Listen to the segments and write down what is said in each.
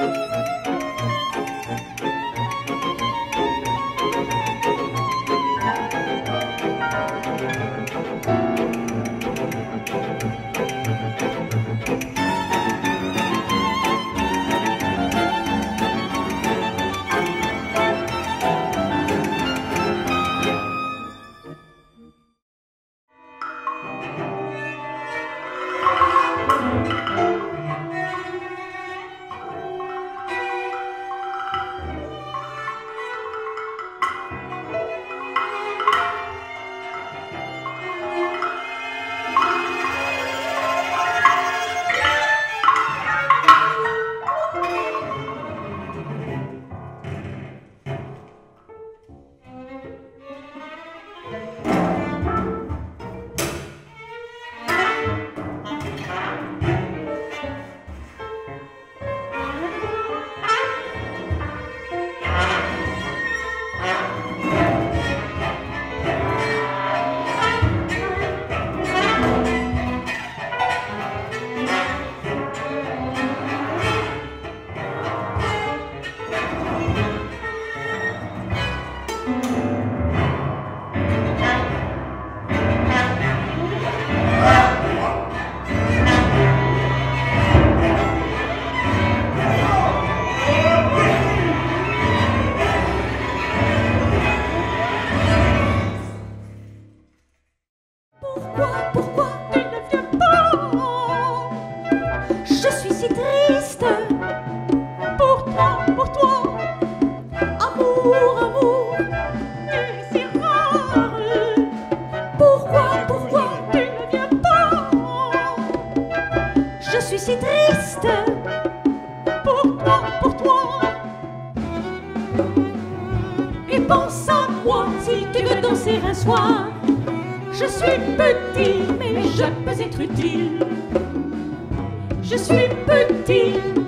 Música Pourquoi, pourquoi tu ne viens pas? Je suis si triste pour toi, pour toi. Et pense à moi si tu veux danser un soir. Je suis petite, mais je peux être utile. Je suis petite.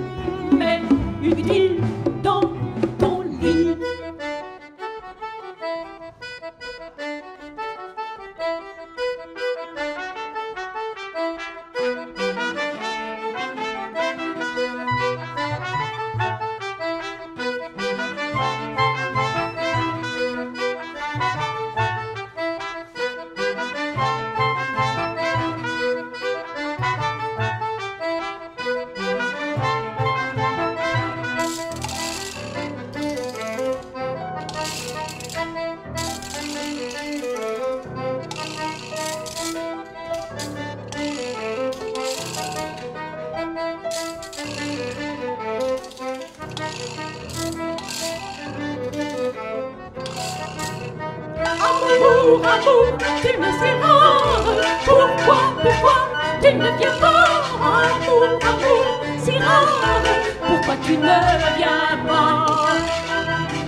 Amour, amour, tu me seras. Pourquoi, pourquoi tu ne viens pas Amour, amour, si rare? Pourquoi tu ne viens pas?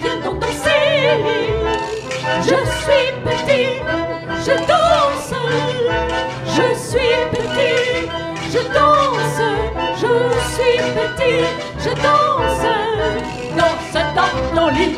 Viens donc danser. Je suis petit, je danse. Je suis petit, je danse. Je suis petit, je danse. Danse dans ton lit.